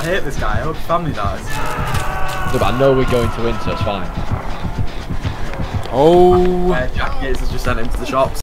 I hate this guy. I hope his family dies. No, but I know we're going to win, so it's fine. Oh. Uh, Jack Gates has just sent him to the shops.